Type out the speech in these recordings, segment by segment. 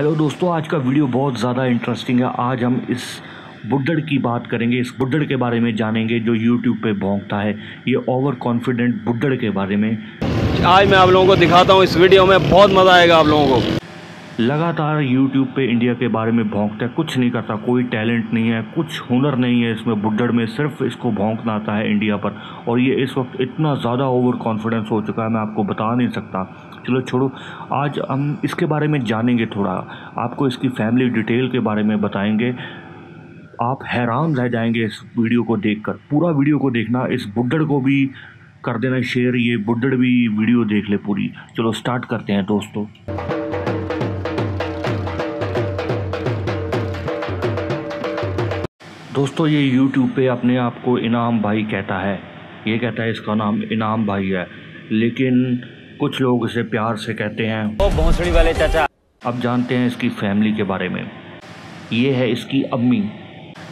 Hello دوستو، آج کا ویڈیو بہت زیادہ انٹرسٹنگ ہے۔ آج ہم اس بڈڑ کی بات کریں گے۔ اس بڈڑ کے بارے میں جانیں گے جو یوٹیوب پہ بھونکتا ہے۔ یہ اوور کانفیڈنٹ بڈڑ کے بارے میں۔ آج میں آپ لوگوں کو دکھاتا ہوں۔ اس ویڈیو میں بہت مزہ آئے گا آپ لوگوں کو۔ لگاتار یوٹیوب پہ انڈیا کے بارے میں بھونکتا ہے، کچھ نہیں کرتا، کوئی ٹیلنٹ نہیں ہے، کچھ ہنر نہیں ہے اس میں بڈڑ میں صرف اس کو بھونکنا آتا ہے انڈیا پر۔ اور یہ اس وقت اتنا زیادہ اوور کانفیڈنس ہو چکا ہے، میں آپ کو بتا نہیں سکتا۔ چلو چھوڑو، آج ہم اس کے بارے میں جانیں گے تھوڑا۔ آپ کو اس کی فیملی ڈیٹیل کے بارے میں بتائیں گے۔ آپ حیران رہ جائیں گے اس ویڈیو کو دیکھ کر۔ پورا ویڈیو کو دیکھنا، اس بڈڑ کو بھی کر دینا شیئر یہ بڈڑ بھی ویڈیو دیکھ لے پوری۔ چلو سٹارٹ کرتے ہیں دوستو۔ دوستو یہ یوٹیوب پہ اپنے آپ کو انعام بھائی کہتا ہے۔ یہ کہتا ہے اس کا نام انعام بھائی ہے۔ لیکن کچھ لوگ اسے پیار سے کہتے ہیں۔ بھونسڑی والے چچا۔ اب جانتے ہیں اس کی فیملی کے بارے میں۔ یہ ہے اس کی امی۔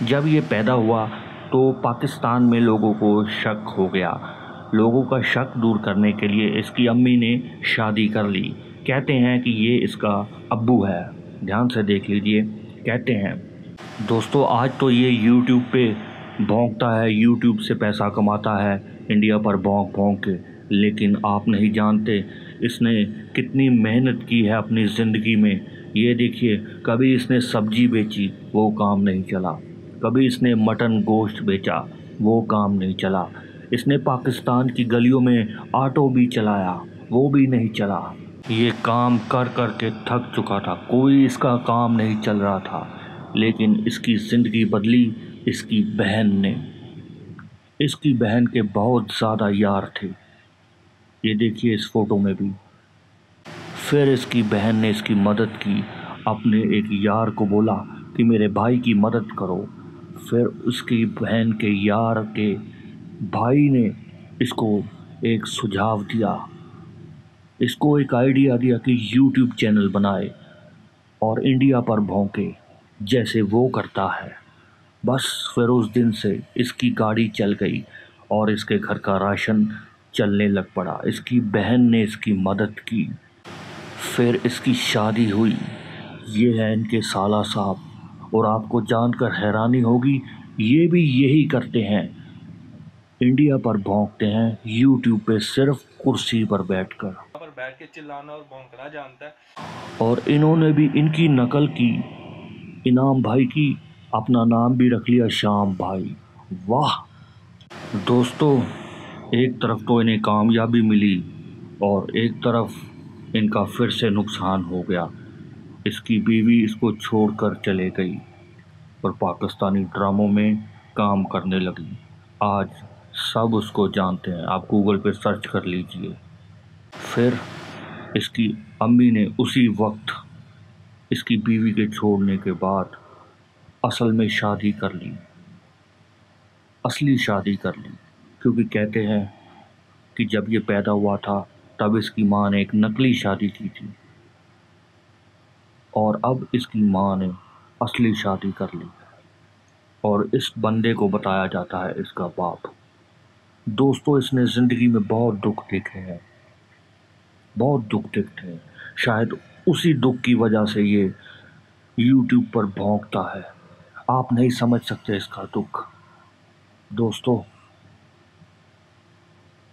جب یہ پیدا ہوا تو پاکستان میں لوگوں کو شک ہو گیا۔ لوگوں کا شک دور کرنے کے لیے اس کی امی نے شادی کر لی۔ کہتے ہیں کہ یہ اس کا ابو ہے۔ دھیان سے دیکھ لیجیے۔ کہتے ہیں دوستو، آج تو یہ یوٹیوب پہ بھونکتا ہے، یوٹیوب سے پیسہ کماتا ہے، انڈیا پر بھونک بھونک کے۔ لیکن آپ نہیں جانتے اس نے کتنی محنت کی ہے اپنی زندگی میں۔ یہ دیکھیے، کبھی اس نے سبزی بیچی، وہ کام نہیں چلا۔ کبھی اس نے مٹن گوشت بیچا، وہ کام نہیں چلا۔ اس نے پاکستان کی گلیوں میں آٹو بھی چلایا، وہ بھی نہیں چلا۔ یہ کام کر کر کے تھک چکا تھا، کوئی اس کا کام نہیں چل رہا تھا۔ لیکن اس کی زندگی بدلی، اس کی بہن نے۔ اس کی بہن کے بہت زیادہ یار تھے۔ یہ دیکھیے اس فوٹو میں بھی۔ پھر اس کی بہن نے اس کی مدد کی۔ اپنے ایک یار کو بولا کہ میرے بھائی کی مدد کرو۔ پھر اس کی بہن کے یار کے بھائی نے اس کو ایک سجھاؤ دیا۔ اس کو ایک آئیڈیا دیا کہ یوٹیوب چینل بنائے اور انڈیا پر بھونکے۔ جیسے وہ کرتا ہے۔ بس پھر اس دن سے اس کی گاڑی چل گئی اور اس کے گھر کا راشن چلنے لگ پڑا۔ اس کی بہن نے اس کی مدد کی۔ پھر اس کی شادی ہوئی۔ یہ ہے ان کے سالہ صاحب۔ اور آپ کو جان کر حیرانی ہوگی یہ بھی یہی کرتے ہیں۔ انڈیا پر بھونکتے ہیں یوٹیوب پہ صرف کرسی پر بیٹھ کر۔ پر بیٹھ کے چلانا اور بھونکنا جانتا ہے۔ اور انہوں نے بھی ان کی نقل کی۔ انعام بھائی کی اپنا نام بھی رکھ لیا شام بھائی۔ واہ۔ دوستو، ایک طرف تو انہیں کامیابی ملی اور ایک طرف ان کا پھر سے نقصان ہو گیا۔ اس کی بیوی اس کو چھوڑ کر چلے گئی اور پاکستانی ڈراموں میں کام کرنے لگی۔ آج سب اس کو جانتے ہیں۔ آپ گوگل پہ سرچ کر لیجیے۔ پھر اس کی امی نے اسی وقت اس کی بیوی کے چھوڑنے کے بعد اصل میں شادی کر لی۔ اصلی شادی کر لی۔ کیونکہ کہتے ہیں کہ جب یہ پیدا ہوا تھا، تب اس کی ماں نے ایک نقلی شادی کی تھی۔ اور اب اس کی ماں نے اصلی شادی کر لی۔ اور اس بندے کو بتایا جاتا ہے اس کا باپ۔ دوستو، اس نے زندگی میں بہت دکھ دیکھے ہیں۔ بہت دکھ دیکھتے ہیں۔ شاید اسی دکھ کی وجہ سے یہ یوٹیوب پر بھونکتا ہے۔ آپ نہیں سمجھ سکتے اس کا دکھ۔ دوستو،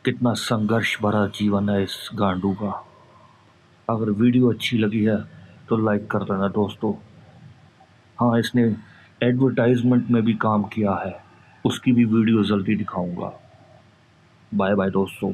کتنا سنگرش بھرا جیون ہے اس گانڈو کا۔ اگر ویڈیو اچھی لگی ہے تو لائک کر دینا دوستو۔ ہاں اس نے ایڈورٹائزمنٹ میں بھی کام کیا ہے۔ اس کی بھی ویڈیو جلدی دکھاؤں گا۔ بائے بائے دوستوں